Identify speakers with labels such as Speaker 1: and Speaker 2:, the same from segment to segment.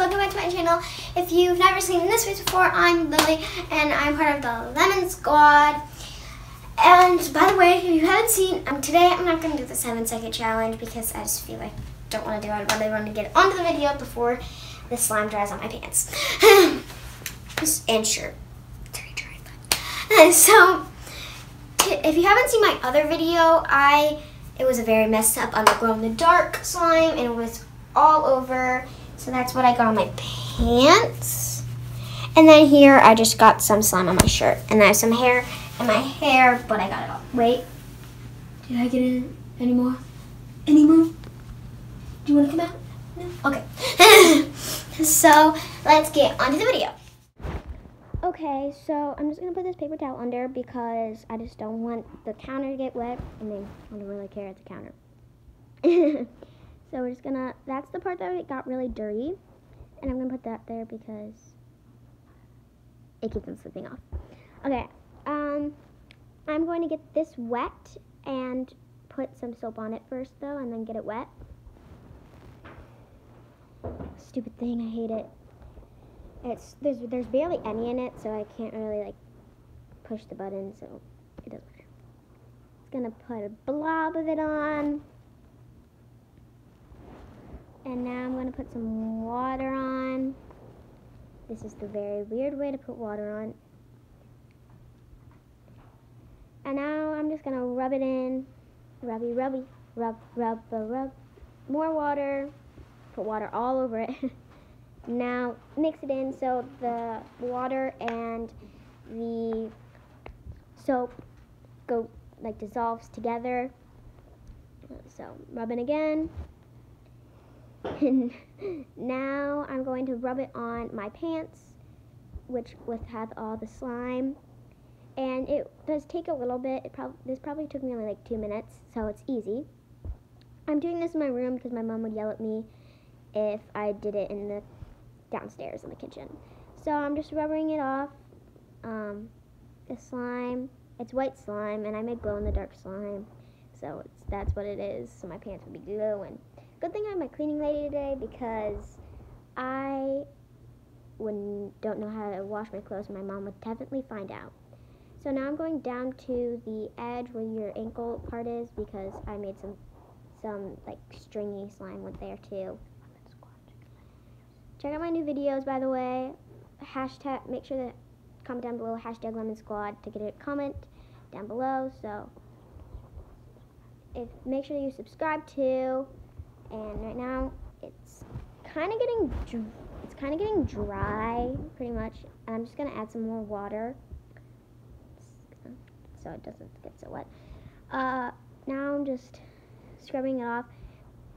Speaker 1: welcome back to my channel. If you've never seen this face before, I'm Lily and I'm part of the Lemon Squad. And by the way, if you haven't seen, um, today I'm not going to do the 7 second challenge because I just feel like don't want to do it. I really want to get onto the video before the slime dries on my pants. and shirt. Dry. So, if you haven't seen my other video, I it was a very messed up underglow in the dark slime and it was all over. So that's what I got on my pants. And then here I just got some slime on my shirt. And I have some hair in my hair, but I got it all. Wait. Did I get it anymore? Anymore? Do you want to come out? No? Okay. so let's get on to the video. Okay, so I'm just gonna put this paper towel under because I just don't want the counter to get wet. Mean, I don't really care, it's a counter. so we're just gonna, that's the part that it got really dirty. And I'm gonna put that there because it keeps them slipping off. Okay, um, I'm going to get this wet and put some soap on it first though and then get it wet. Stupid thing, I hate it. It's there's there's barely any in it, so I can't really like push the button, so it doesn't matter. It's gonna put a blob of it on. And now I'm gonna put some water on. This is the very weird way to put water on. And now I'm just gonna rub it in. Rubby, rubby, rub, rub, rub, rub. More water. Put water all over it. Now mix it in so the water and the soap go like dissolves together. So rub it again. And now I'm going to rub it on my pants, which with have all the slime. And it does take a little bit. It prob this probably took me only like two minutes, so it's easy. I'm doing this in my room because my mom would yell at me if I did it in the downstairs in the kitchen. So I'm just rubbing it off. Um, the slime, it's white slime, and I make glow in the dark slime. So that's what it is. So my pants would be glowing. Good thing I have my cleaning lady today because I when don't know how to wash my clothes. And my mom would definitely find out. So now I'm going down to the edge where your ankle part is because I made some some like stringy slime with there too. Check out my new videos, by the way. Hashtag, make sure to comment down below, hashtag Lemon Squad to get a comment down below. So, if make sure you subscribe too. And right now, it's kind of getting, it's kind of getting dry, pretty much. And I'm just gonna add some more water, so it doesn't get so wet. Uh, now I'm just scrubbing it off.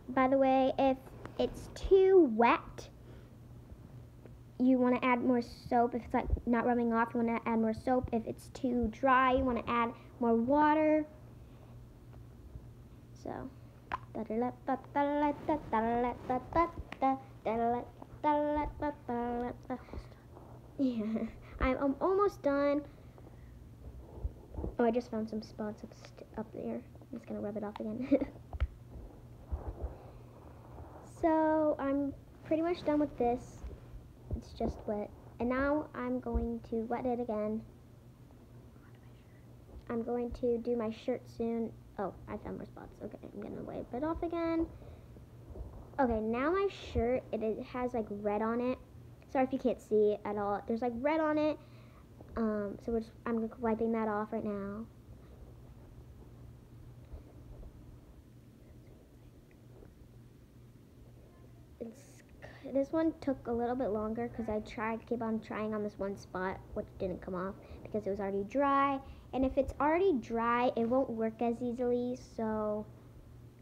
Speaker 1: By the way, if it's too wet, you want to add more soap. If it's like not rubbing off, you want to add more soap. If it's too dry, you want to add more water. So, yeah, I'm, I'm almost done. Oh, I just found some spots up, up there. I'm just gonna rub it off again. so I'm pretty much done with this it's just wet. And now I'm going to wet it again. I'm going to do my shirt soon. Oh, I found more spots. Okay, I'm to wipe it off again. Okay, now my shirt, it, it has like red on it. Sorry if you can't see at all. There's like red on it. Um, so just, I'm wiping that off right now. This one took a little bit longer because I tried keep on trying on this one spot, which didn't come off because it was already dry. And if it's already dry, it won't work as easily, so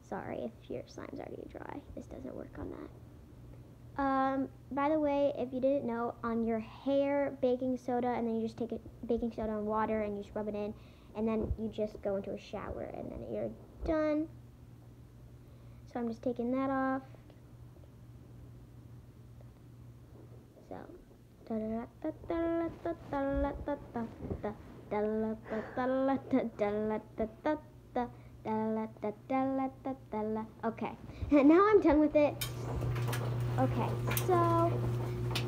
Speaker 1: sorry if your slime's already dry. This doesn't work on that. Um, by the way, if you didn't know, on your hair, baking soda, and then you just take a baking soda and water and you just rub it in, and then you just go into a shower, and then you're done. So I'm just taking that off. Now Okay, now I'm done with it. Okay, so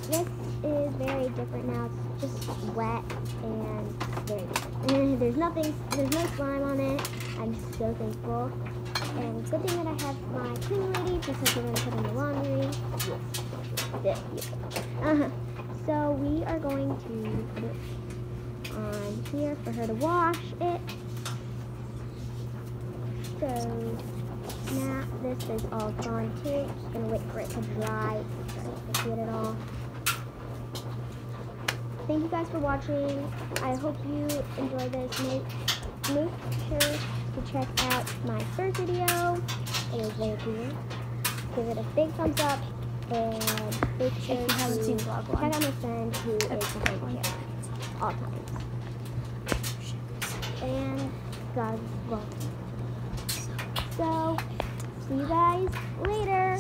Speaker 1: this is very different now. It's just wet and very. There's nothing, there's no slime on it. I'm so thankful. And good thing that I have my cleaning lady because we're going to put in the laundry. Yes. Uh-huh. So we are going to put it on here for her to wash it. So now this is all gone too. Just gonna wait for it to dry. See it all. Thank you guys for watching. I hope you enjoy this. Make, make sure to check out my first video. It is very cool. Give it a big thumbs up and make sure
Speaker 2: you haven't seen vlog one.
Speaker 1: check out my friend who is my favorite cat. All times. And God love. So, see you guys later.